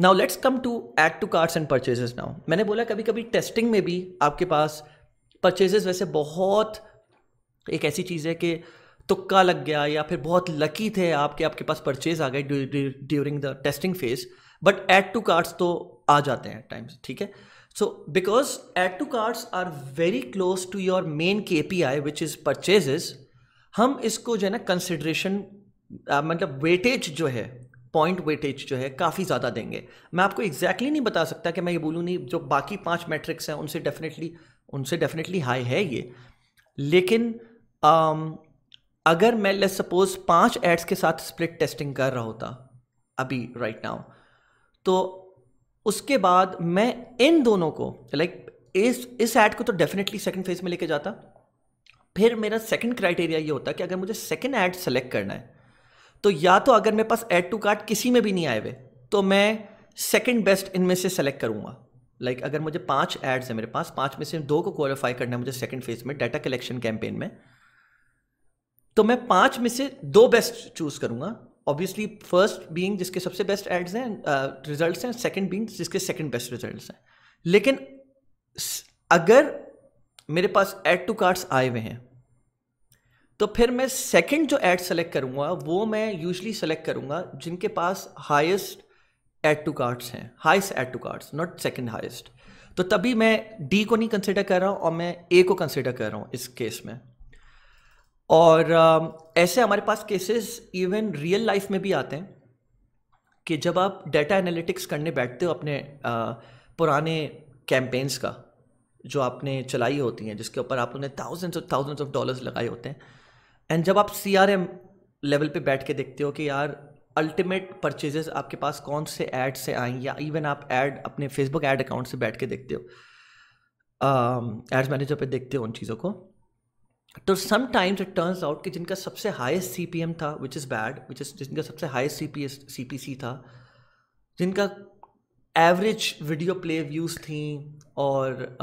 now let's come to add to cards and purchases now मैंने बोला कभी कभी टेस्टिंग में भी आपके पास परचेजेस वैसे बहुत एक ऐसी चीज़ है कि तुक्का लग गया या फिर बहुत लकी थे आपके आपके पास परचेज आ गए during the testing phase but add to cards तो आ जाते हैं टाइम्स ठीक है? So because add to cards are very close to your main K P I which is purchases हम इसको जो है ना कंसिड्रेशन मतलब वेटेज जो है पॉइंट वेटेज जो है काफ़ी ज़्यादा देंगे। मैं आपको एग्जैक्टली exactly नहीं बता सकता कि मैं ये बोलूँ नहीं जो बाकी पाँच मैट्रिक्स हैं उनसे डेफिनेटली उनसे डेफिनेटली हाई है ये। लेकिन आम, um, अगर मैं लेट सपोज़ पाँच एड्स के साथ स्प्लिट टेस्टिंग कर रहा होता अभी राइट right नाउ तो उसके बाद मैं इन दोनों को लाइक इस इस एड को तो डेफिनेटली सेकंड फ़ेज़ में लेके जाता। फिर मेरा सेकंड क्राइटेरिया ये होता कि अगर मुझे सेकंड ऐड सेलेक्ट करना है तो या तो अगर मेरे पास ऐड टू कार्ट किसी में भी नहीं आए हुए तो मैं सेकेंड बेस्ट इनमें से सेलेक्ट करूँगा। लाइक like, अगर मुझे पाँच एड्स हैं मेरे पास पाँच में से दो को क्वालिफाई करना है मुझे सेकंड फ़ेज़ में डाटा कलेक्शन कैंपेन में तो मैं पाँच में से दो बेस्ट चूज़ करूँगा। ऑब्वियसली फ़र्स्ट बीइंग जिसके सबसे बेस्ट एड्स हैं रिजल्ट्स हैं सेकंड बीइंग जिसके सेकंड बेस्ट रिजल्ट्स हैं। लेकिन अगर मेरे पास एड टू कार्ड्स आए हुए हैं तो फिर मैं सेकंड जो एड सेलेक्ट करूँगा वो मैं यूजली सेलेक्ट करूँगा जिनके पास हाईएस्ट एड टू कार्ड्स हैं highest add to cards not second highest तो तभी मैं डी को नहीं कंसिडर कर रहा हूँ और मैं ए को कंसिडर कर रहा हूँ इस केस में. और uh, ऐसे हमारे पास केसेस इवन रियल लाइफ में भी आते हैं कि जब आप डेटा एनालिटिक्स करने बैठते हो अपने uh, पुराने कैंपेन्स का जो आपने चलाई होती हैं जिसके ऊपर आपने thousands of thousands of dollars लगाए होते हैं एंड जब आप सी आर एम लेवल पर बैठ के देखते हो कि यार अल्टीमेट परचेजेस आपके पास कौन से ऐड से आई या इवन आप ऐड अपने फेसबुक ऐड अकाउंट से बैठ के देखते हो एड्स um, मैनेजर पे देखते हो उन चीज़ों को तो समटाइम्स इट टर्न्स आउट कि जिनका सबसे हाईएस्ट सी पी एम था which is bad which is जिनका सबसे highest C P S C P C था जिनका एवरेज वीडियो प्ले व्यूज़ थी और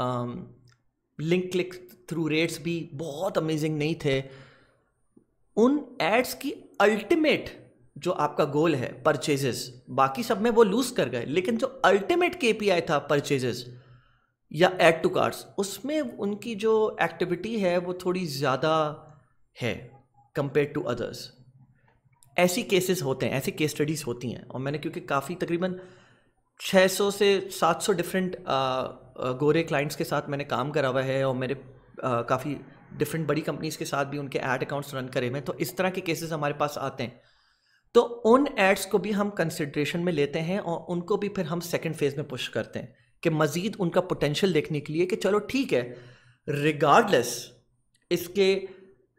लिंक क्लिक थ्रू रेट्स भी बहुत अमेजिंग नहीं थे उन एड्स की अल्टीमेट जो आपका गोल है परचेजेस बाकी सब में वो लूज कर गए, लेकिन जो अल्टीमेट के था परचेजेस या एड टू कार्ड्स उसमें उनकी जो एक्टिविटी है, वो थोड़ी ज़्यादा है कंपेयर टू अदर्स ऐसी केसेस होते हैं, ऐसी केस स्टडीज़ होती हैं, और मैंने क्योंकि काफ़ी तकरीबन 600 से 700 डिफरेंट गोरे क्लाइंट्स के साथ मैंने काम करा हुआ है, और मेरे काफ़ी डिफरेंट बड़ी कंपनीज़ के साथ भी उनके ऐड अकाउंट्स रन करे हुए तो इस तरह के केसेस हमारे पास आते हैं। तो उन एड्स को भी हम कंसिड्रेशन में लेते हैं और उनको भी फिर हम सेकेंड फ़ेज़ में पुश करते हैं कि मज़ीद उनका पोटेंशियल देखने के लिए कि चलो ठीक है रिगार्डलेस इसके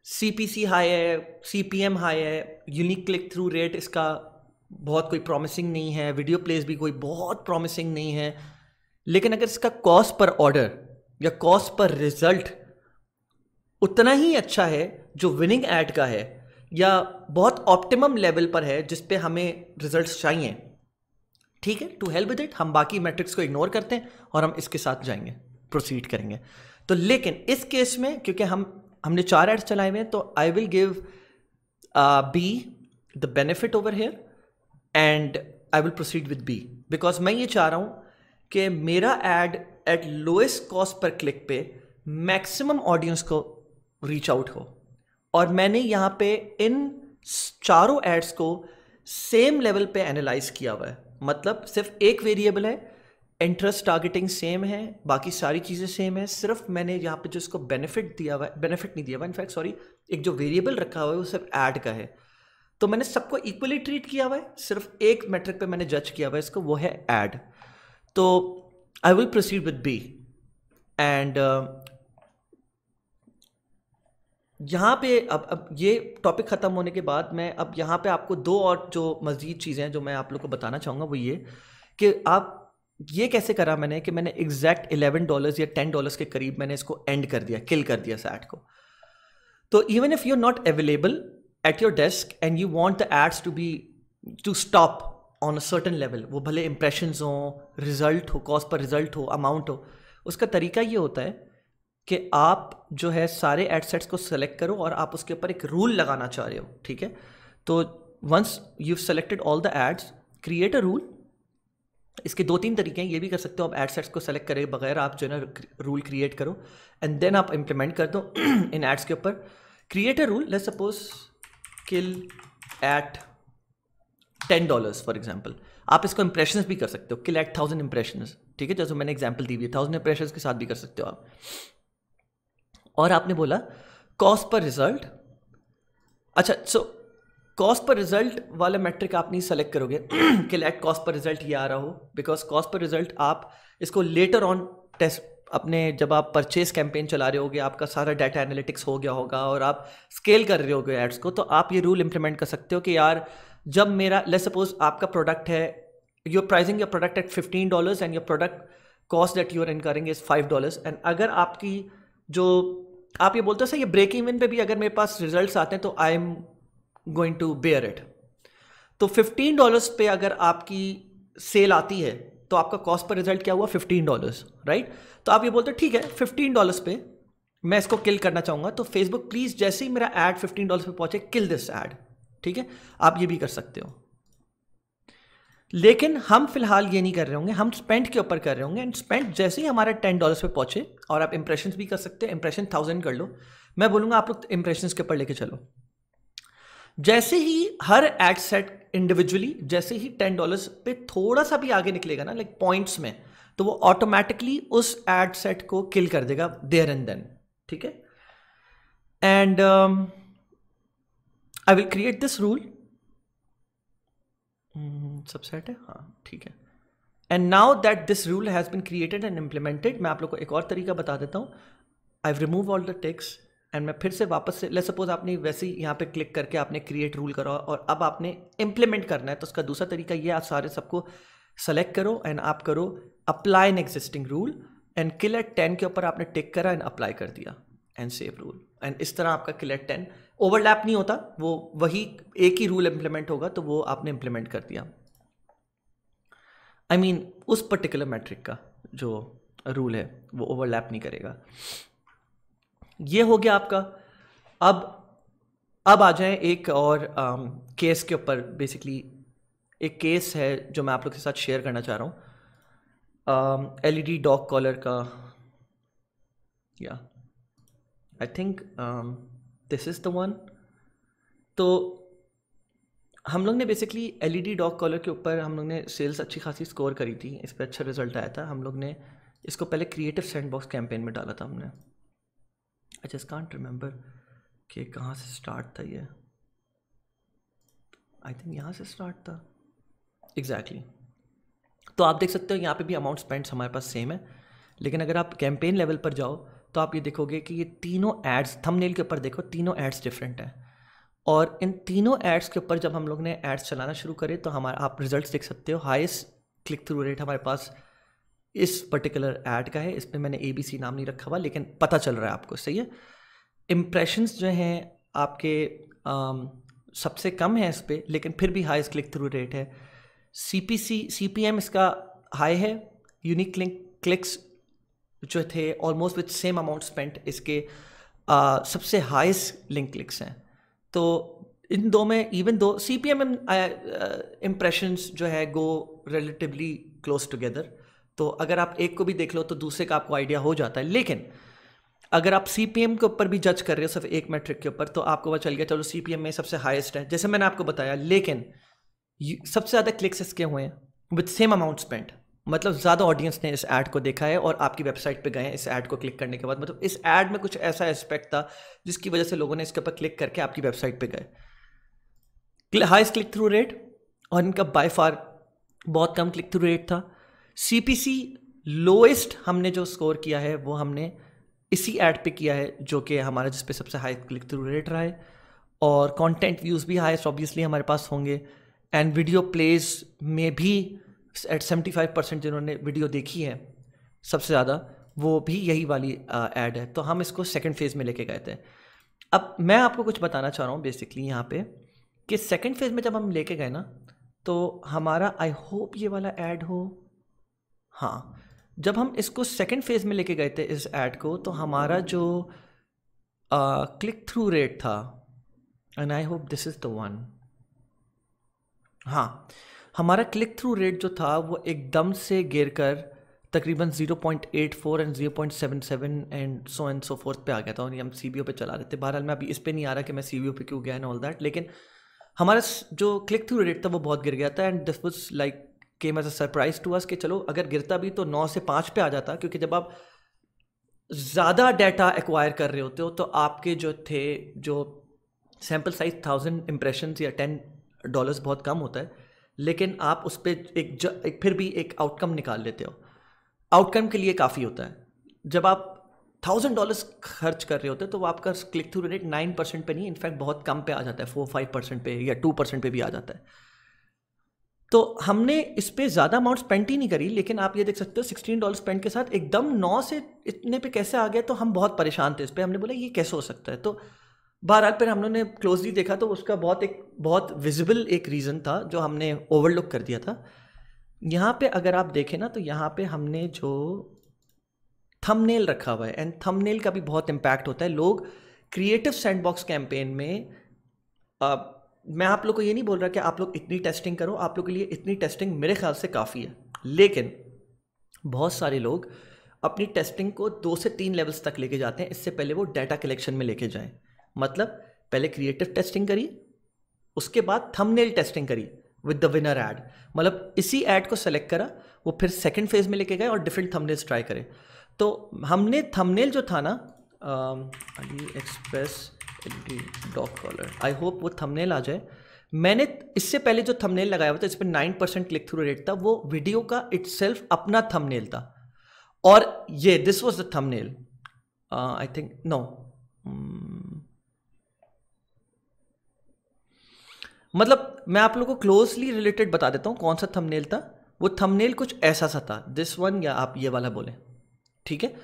सी पी सी हाई है सी पी एम हाई है यूनिक क्लिक थ्रू रेट इसका बहुत कोई प्रॉमिसिंग नहीं है वीडियो प्लेस भी कोई बहुत प्रॉमिसिंग नहीं है, लेकिन अगर इसका कॉस्ट पर ऑर्डर या कॉस्ट पर रिज़ल्ट उतना ही अच्छा है जो विनिंग एड का है, या बहुत ऑप्टिमम लेवल पर है जिस पे हमें रिजल्ट्स चाहिए। ठीक है? टू हेल्प विद इट हम बाकी मैट्रिक्स को इग्नोर करते हैं और हम इसके साथ जाएँगे प्रोसीड करेंगे। तो लेकिन इस केस में, क्योंकि हम, हमने चार एड्स चलाए हुए हैं तो I will give B the benefit over here and I will proceed with B because मैं ये चाह रहा हूँ कि मेरा एड एट लोएस्ट कॉस्ट पर क्लिक पे मैक्सिमम ऑडियंस को रीच आउट हो। और मैंने यहाँ पे इन चारों एड्स को सेम लेवल पे एनालाइज किया हुआ है। मतलब सिर्फ़ एक वेरिएबल है इंटरेस्ट टारगेटिंग सेम है, बाकी सारी चीज़ें सेम है। सिर्फ़ मैंने यहाँ पे जो इसको बेनिफिट दिया हुआ है बेनिफिट नहीं दिया हुआ इनफैक्ट सॉरी एक जो वेरिएबल रखा हुआ है वो सिर्फ़ ऐड का है। तो मैंने सबको इक्वली ट्रीट किया हुआ है, सिर्फ़ एक मेट्रिक पे मैंने जज किया हुआ है इसको, वो है ऐड तो I will proceed with B and यहाँ पे अब अब ये टॉपिक ख़त्म होने के बाद मैं, अब यहाँ पे आपको दो और जो मज़ीद चीज़ें हैं जो मैं आप लोग को बताना चाहूँगा, वो ये कि आप ये कैसे करा मैंने कि मैंने एग्जैक्ट इलेवन डॉलर्स या टेन डॉलर्स के करीब मैंने इसको एंड कर दिया किल कर दिया सैट को। तो even if you are not available at your desk and you want the ads to be to stop on a certain level वो भले इंप्रेशन हों रिज़ल्ट हो कॉस्ट पर रिज़ल्ट हो अमाउंट हो, उसका तरीका ये होता है कि आप जो है सारे एड सेट्स को सेलेक्ट करो और आप उसके ऊपर एक रूल लगाना चाह रहे हो, ठीक है? तो once you selected all the ads create a rule इसके दो तीन तरीके हैं, ये भी कर सकते हो आप एड सेट्स को सेलेक्ट करे बगैर आप जो है ना रूल क्रिएट करो एंड देन आप इम्प्लीमेंट कर दो इन एड्स के ऊपर. Create a rule let suppose kill at ten dollars for example आप इसको इंप्रेशन भी कर सकते हो किल एट थाउज़ेंड इंप्रेशन ठीक है? जैसे मैंने एग्ज़ाम्पल दी हुई है थाउज़ेंड इंप्रेशन के साथ भी कर सकते हो आप. और आपने बोला कॉस्ट पर रिज़ल्ट अच्छा सो कॉस्ट पर रिज़ल्ट वाला मैट्रिक आप नहीं सेलेक्ट करोगे, कि लेट कॉस्ट पर रिज़ल्ट ये आ रहा हो बिकॉज़ कॉस्ट पर रिज़ल्ट आप इसको लेटर ऑन टेस्ट अपने जब आप परचेज कैंपेन चला रहे होगे, आपका सारा डाटा एनालिटिक्स हो गया होगा और आप स्केल कर रहे होगे एड्स को तो आप ये रूल इंप्लीमेंट कर सकते हो कि यार, जब मेरा लेट सपोज़ आपका प्रोडक्ट है your pricing your product at fifteen dollars and your product cost that you're incurring is five dollars and अगर आपकी जो आप ये बोलते हो, सर, ये ब्रेक इवन पे भी अगर मेरे पास रिजल्ट्स आते हैं तो I am going to bear it तो फिफ्टीन डॉलर्स पे अगर आपकी सेल आती है तो आपका कॉस्ट पर रिज़ल्ट क्या हुआ? फिफ्टीन डॉलर्स राइट तो आप ये बोलते हो, ठीक है फिफ्टीन डॉलर्स पे मैं इसको किल करना चाहूँगा तो फेसबुक प्लीज़ जैसे ही मेरा एड फिफ्टीन डॉलर्स पे पहुँचे किल दिस एड ठीक है? आप ये भी कर सकते हो। लेकिन हम फ़िलहाल ये नहीं कर रहे होंगे, हम स्पेंट के ऊपर कर रहे होंगे एंड स्पेंड जैसे ही हमारे टेन डॉलर्स पे पहुँचे, और आप इंप्रेशन भी कर सकते हैं इंप्रेशन थाउज़ेंड कर लो, मैं बोलूँगा आप लोग इंप्रेशन के ऊपर लेके चलो। जैसे ही हर एड सेट इंडिविजुअली जैसे ही टेन डॉलर्स पे थोड़ा सा भी आगे निकलेगा ना लाइक पॉइंट्स में तो वो ऑटोमेटिकली उस एड सेट को किल कर देगा देयर एंड देन ठीक है? And I will create this rule subset है? हाँ ठीक है। And now that this rule has been created and implemented मैं आप लोग को एक और तरीका बता देता हूँ। I remove all the tags and मैं फिर से वापस से ले सपोज़ आपने वैसे ही यहाँ पे क्लिक करके आपने क्रिएट रूल करा और अब आपने इम्प्लीमेंट करना है तो उसका दूसरा तरीका ये आप सारे सबको सेलेक्ट करो एंड आप करो apply an existing rule and kill at ten के ऊपर आपने टिक करा एंड अप्लाई कर दिया एंड सेव रूल एंड इस तरह आपका किल एट टेन ओवरलैप नहीं होता वो वही एक ही रूल इम्प्लीमेंट होगा तो वो आपने इम्प्लीमेंट कर दिया। आई I मीन mean, उस पर्टिकुलर मैट्रिक का जो रूल है वो ओवरलैप नहीं करेगा। ये हो गया आपका। अब अब आ जाए एक और केस के ऊपर बेसिकली एक केस है जो मैं आप लोग के साथ शेयर करना चाह रहा हूँ। L E D dog collar का या I think this is the one तो हम लोग ने basically L E D dog collar के ऊपर हम लोग ने सेल्स अच्छी खासी स्कोर करी थी। इस पर अच्छा रिज़ल्ट आया था। हम लोग ने इसको पहले क्रिएटिव सैंड बॉक्स कैंपेन में डाला था हमने। आई जस्ट कांट रिमेंबर कि कहाँ से स्टार्ट था ये। आई थिंक यहाँ से स्टार्ट था। Exactly exactly. तो आप देख सकते हो यहाँ पे भी अमाउंट स्पेंड्स हमारे पास सेम है। लेकिन अगर आप कैंपेन लेवल पर जाओ तो आप ये देखोगे कि ये तीनों एड्स थंबनेल के ऊपर देखो तीनों एड्स डिफरेंट हैं। और इन तीनों एड्स के ऊपर जब हम लोग ने एड्स चलाना शुरू करे तो हमारा आप रिजल्ट्स देख सकते हो हाईएस्ट क्लिक थ्रू रेट हमारे पास इस पर्टिकुलर ऐड का है। इस पर मैंने ए बी सी नाम नहीं रखा हुआ लेकिन पता चल रहा है आपको सही है? इम्प्रेशंस जो हैं आपके आम, सबसे कम है इस पर लेकिन फिर भी हाईएस्ट क्लिक थ्रू रेट है। C P C C P M इसका हाई है यूनिक क्लिक क्लिक्स जो थे almost with same amount spent इसके आ, सबसे हाईएस्ट लिंक क्लिक्स हैं। तो इन दो में इवन दो C P M M impressions जो है गो रिलेटिवली क्लोज टुगेदर तो अगर आप एक को भी देख लो तो दूसरे का आपको आइडिया हो जाता है। लेकिन अगर आप सी पी एम के ऊपर भी जज कर रहे हो सिर्फ़ एक मैट्रिक के ऊपर तो आपको पता चल गया चलो सी पी एम में सबसे हाईएस्ट है। जैसे मैंने आपको बताया लेकिन सबसे ज़्यादा क्लिक्स इसके हुए हैं विथ सेम अमाउंट स्पेंड मतलब ज़्यादा ऑडियंस ने इस ऐड को देखा है और आपकी वेबसाइट पे गए हैं, इस ऐड को क्लिक करने के बाद। मतलब इस ऐड में कुछ ऐसा एस्पेक्ट था जिसकी वजह से लोगों ने इसके ऊपर क्लिक करके आपकी वेबसाइट पे गए। हाइस्ट क्लिक थ्रू रेट और इनका बाय फार बहुत कम क्लिक थ्रू रेट था। सी पी सी लोएस्ट हमने जो स्कोर किया है, वो हमने इसी ऐड पे किया है, जो कि हमारा जिसपे सबसे हाई क्लिक थ्रू रेट रहा है। और कंटेंट व्यूज़ भी हाईस्ट ऑब्वियसली हमारे पास होंगे। एंड वीडियो प्लेज में भी एट सेवेंटी फाइव परसेंट जिन्होंने वीडियो देखी है, सबसे ज़्यादा, वो भी यही वाली ऐड है। तो हम इसको सेकेंड फ़ेज़ में लेके गए थे। अब मैं आपको कुछ बताना चाह रहा हूँ बेसिकली यहाँ पे, कि सेकेंड फ़ेज़ में जब हम लेके गए ना तो हमारा आई होप ये वाला ऐड हो। हाँ जब हम इसको सेकेंड फ़ेज़ में लेके गए थे, इस ऐड को तो हमारा जो क्लिक थ्रू रेट था and I hope this is the one हाँ हमारा क्लिक थ्रू रेट जो था, वो एकदम से गिर कर तकरीबन 0.84 and 0.77 and so and so fourth पे आ गया था। और हम सीबीओ पे चला रहे थे। बहरहाल, मैं अभी इस पर नहीं आ रहा कि मैं सीबीओ पे क्यों गया एंड ऑल दैट लेकिन हमारा जो क्लिक थ्रू रेट था, वो बहुत गिर गया था। And this was like came as a surprise to us कि चलो, अगर गिरता भी तो नौ से पाँच पे आ जाता, क्योंकि जब आप ज़्यादा डाटा एक्वायर कर रहे होते हो तो आपके जो थे, जो सैंपल साइज़ थाउज़ेंड इम्प्रेशन या टेन डॉलर्स बहुत कम होता है। लेकिन आप उस पर एक, एक फिर भी एक आउटकम निकाल लेते हो। आउटकम के लिए काफ़ी होता है। जब आप थाउज़ेंड डॉलर्स खर्च कर रहे होते हैं तो आपका click through rate nine percent पर नहीं इनफैक्ट बहुत कम पे आ जाता है फोर फाइव परसेंट पे या टू परसेंट पे भी आ जाता है। तो हमने इस पर ज़्यादा अमाउंट स्पेंड ही नहीं करी लेकिन आप ये देख सकते हो सिक्सटीन डॉलर स्पेंड के साथ एकदम नौ से इतने पे कैसे आ गया तो हम बहुत परेशान थे इस पर हमने बोला ये कैसे हो सकता है? तो बहरहाल फिर हम लोगों ने क्लोजली देखा तो उसका बहुत एक बहुत विजिबल एक रीज़न था जो हमने ओवरलुक कर दिया था। यहाँ पे अगर आप देखें ना तो यहाँ पे हमने जो थंबनेल रखा हुआ है एंड थंबनेल का भी बहुत इम्पैक्ट होता है। लोग क्रिएटिव सैंडबॉक्स कैंपेन में आ, मैं आप लोग को ये नहीं बोल रहा कि आप लोग इतनी टेस्टिंग करो आप लोग के लिए इतनी टेस्टिंग मेरे ख्याल से काफ़ी है। लेकिन बहुत सारे लोग अपनी टेस्टिंग को दो से तीन लेवल्स तक लेके जाते हैं इससे पहले वो डाटा कलेक्शन में लेके जाएँ। मतलब पहले क्रिएटिव टेस्टिंग करी, उसके बाद थंबनेल टेस्टिंग करी विद द विनर एड मतलब इसी एड को सेलेक्ट करा, वो फिर सेकंड फ़ेज़ में लेके गए और डिफरेंट थंबनेल्स ट्राई करे। तो हमने थंबनेल जो था ना AliExpress dog collar I hope वो थंबनेल आ जाए। मैंने इससे पहले जो थंबनेल लगाया हुआ था इस पर nine percent click through rate था, वो वीडियो का इट अपना थंबनेल था। और ये this was the thumbnail I think no मतलब मैं आप लोगों को क्लोजली रिलेटेड बता देता हूँ कौन सा थंबनेल था। वो थंबनेल कुछ ऐसा सा था। दिस वन या आप ये वाला बोले। ठीक है?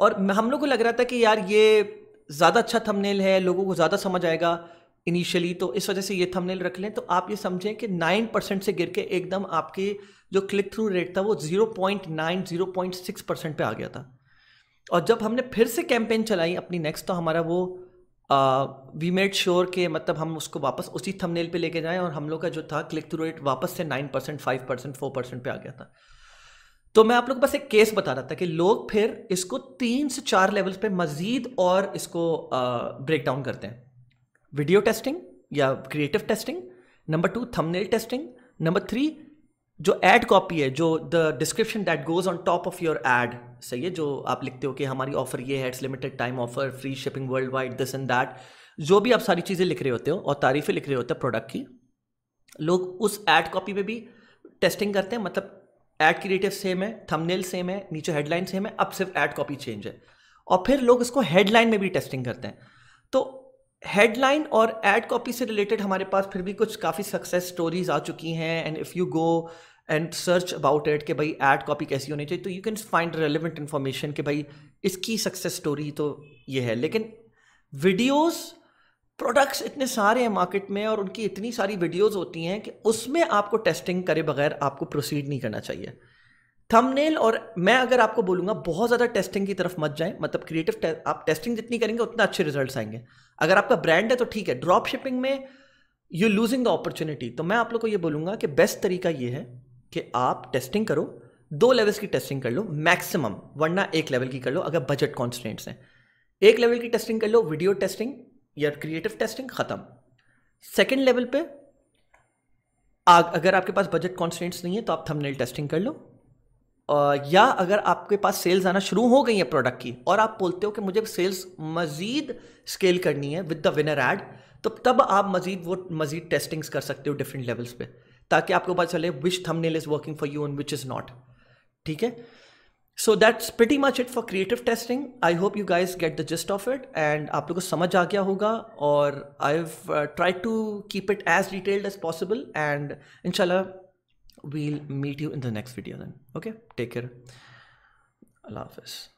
और हम लोग को लग रहा था कि यार ये ज़्यादा अच्छा थंबनेल है, लोगों को ज़्यादा समझ आएगा इनिशियली तो इस वजह से ये थंबनेल रख लें। तो आप ये समझें कि नाइन परसेंट से गिर के एकदम आपके जो क्लिक थ्रू रेट था वो zero point nine zero point six percent पर आ गया था। और जब हमने फिर से कैंपेन चलाई अपनी नेक्स्ट तो हमारा वो वी मेड श्योर के मतलब हम उसको वापस उसी थंबनेल पे लेके जाएँ और हम लोग का जो था क्लिक थ्रू रेट वापस से nine percent five percent four percent पे आ गया था। तो मैं आप लोग बस एक केस बता रहा था कि लोग फिर इसको तीन से चार लेवल्स पे मजीद और इसको ब्रेक डाउन करते हैं। वीडियो टेस्टिंग या creative testing number two thumbnail testing number three जो एड कॉपी है, जो the description that goes on top of your ad सही है? जो आप लिखते हो कि हमारी ऑफ़र ये है it's limited time offer free shipping world wide this and that जो भी आप सारी चीज़ें लिख रहे होते हो और तारीफें लिख रहे होते हो प्रोडक्ट की, लोग उस एड कॉपी में भी टेस्टिंग करते हैं मतलब एड क्रिएटिव सेम है थंबनेल सेम है, नीचे हेडलाइन सेम है, अब सिर्फ़ एड कॉपी चेंज है। और फिर लोग इसको हेडलाइन में भी टेस्टिंग करते हैं। तो हेडलाइन और एड कॉपी से रिलेटेड हमारे पास फिर भी कुछ काफ़ी सक्सेस स्टोरीज आ चुकी हैं and if you go and search about it कि भाई एड कॉपी कैसी होनी चाहिए तो you can find relevant information कि भाई इसकी सक्सेस स्टोरी तो ये है। लेकिन वीडियोस प्रोडक्ट्स इतने सारे हैं मार्केट में और उनकी इतनी सारी वीडियोस होती हैं कि उसमें आपको टेस्टिंग करे बगैर आपको प्रोसीड नहीं करना चाहिए। थंबनेल और मैं अगर आपको बोलूँगा बहुत ज़्यादा टेस्टिंग की तरफ़ मत जाएँ। मतलब क्रिएटिव टे, आप टेस्टिंग जितनी करेंगे उतने अच्छे रिजल्ट्स आएँगे। अगर आपका ब्रांड है तो ठीक है। ड्रॉप शिपिंग में यू लूजिंग द अपॉर्चुनिटी तो मैं आप लोग को ये बोलूँगा कि बेस्ट तरीका ये है कि आप टेस्टिंग करो दो लेवल्स की टेस्टिंग कर लो मैक्सिमम वरना एक लेवल की कर लो अगर बजट कॉन्स्टेंट्स हैं। एक लेवल की टेस्टिंग कर लो वीडियो टेस्टिंग या क्रिएटिव टेस्टिंग ख़त्म। सेकेंड लेवल पे अगर आपके पास बजट कॉन्स्टेंट्स नहीं है तो आप थंबनेल टेस्टिंग कर लो। या अगर आपके पास सेल्स आना शुरू हो गई है प्रोडक्ट की और आप बोलते हो कि मुझे सेल्स मज़ीद स्केल करनी है विद द विनर एड तो तब आप मज़ीद वो, मज़ीद टेस्टिंग्स कर सकते हो डिफरेंट लेवल्स पे, ताकि आपको पता चले which thumbnail is working for you and which is not ठीक है? So that's pretty much it for creative testing I hope you guys get the gist of it and आप लोग को समझ आ गया होगा और I try to keep it as detailed as possible and इनशाला we'll meet you in the next video then. Okay? Take care. Allah hafiz